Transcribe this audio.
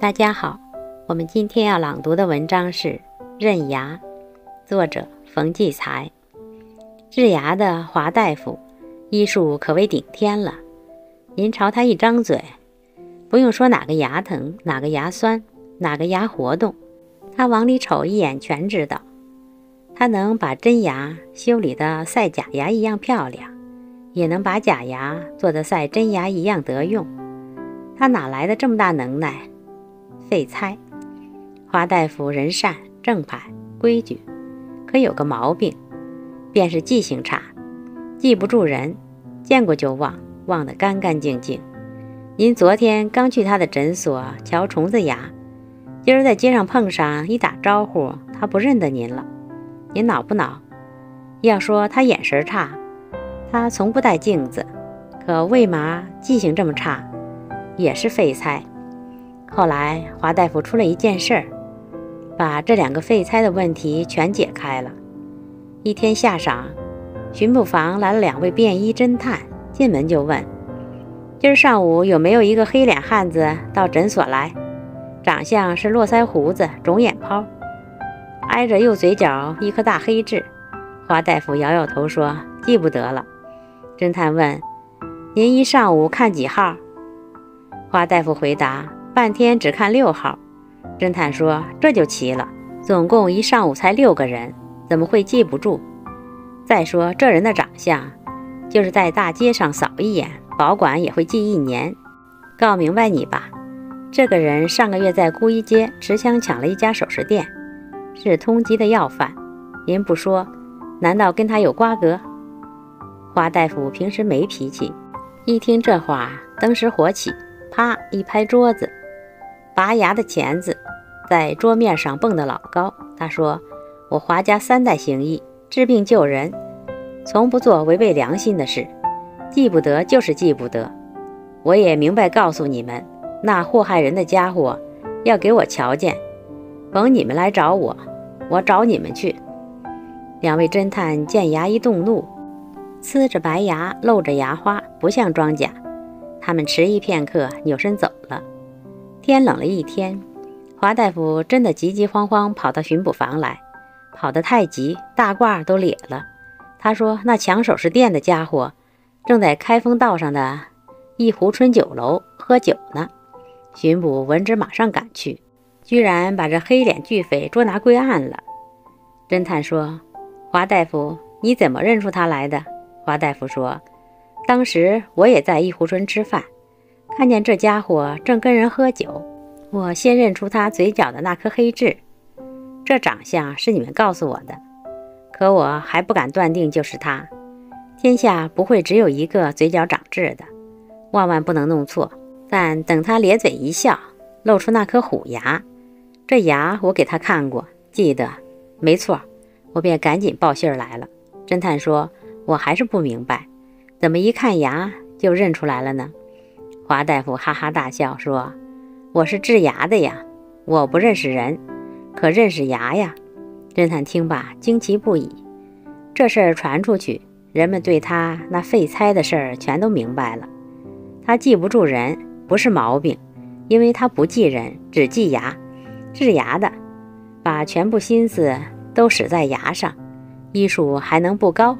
大家好，我们今天要朗读的文章是《认牙》，作者冯骥才。治牙的华大夫，医术可谓顶天了。您朝他一张嘴，不用说哪个牙疼，哪个牙酸，哪个牙活动，他往里瞅一眼全知道。他能把真牙修理得赛假牙一样漂亮，也能把假牙做得赛真牙一样得用。他哪来的这么大能耐？废猜。华大夫人善正派规矩，可有个毛病。便是记性差，记不住人，见过就忘，忘得干干净净。您昨天刚去他的诊所瞧虫子牙，今儿在街上碰上，一打招呼，他不认得您了。您恼不恼？要说他眼神差，他从不带镜子，可为嘛记性这么差？也是废猜。后来华大夫出了一件事儿，把这两个废猜的问题全解开了。一天下晌，巡捕房来了两位便衣侦探，进门就问：“今儿上午有没有一个黑脸汉子到诊所来？长相是络腮胡子、肿眼泡，挨着右嘴角一颗大黑痣。”华大夫摇摇头说：“记不得了。”侦探问：“您一上午看几号？”华大夫回答：“半天只看六号。”侦探说：“这就奇了，总共一上午才六个人。”怎么会记不住？再说这人的长相，就是在大街上扫一眼，保管也会记一年。告明白你吧，这个人上个月在孤衣街持枪抢了一家首饰店，是通缉的要犯。您不说，难道跟他有瓜葛？华大夫平时没脾气，一听这话，登时火起，啪一拍桌子，拔牙的钳子在桌面上蹦得老高。他说。我华家三代行医，治病救人，从不做违背良心的事。记不得就是记不得。我也明白告诉你们，那祸害人的家伙要给我瞧见，甭你们来找我，我找你们去。两位侦探见牙医动怒，呲着白牙，露着牙花，不像装假。他们迟疑片刻，扭身走了。天冷了一天，华大夫真的急急慌慌跑到巡捕房来。跑得太急，大褂都裂了。他说：“那抢首饰店的家伙正在开封道上的一湖春酒楼喝酒呢。”巡捕闻之，马上赶去，居然把这黑脸巨匪捉拿归案了。侦探说：“华大夫，你怎么认出他来的？”华大夫说：“当时我也在一湖春吃饭，看见这家伙正跟人喝酒，我先认出他嘴角的那颗黑痣。”这长相是你们告诉我的，可我还不敢断定就是他。天下不会只有一个嘴角长痣的，万万不能弄错。但等他咧嘴一笑，露出那颗虎牙，这牙我给他看过，记得没错，我便赶紧报信儿来了。侦探说：“我还是不明白，怎么一看牙就认出来了呢？”华大夫哈哈大笑说：“我是治牙的呀，我不认识人。”可认识牙呀？侦探听罢惊奇不已。这事儿传出去，人们对他那废猜的事儿全都明白了。他记不住人不是毛病，因为他不记人，只记牙。治牙的，把全部心思都使在牙上，医术还能不高？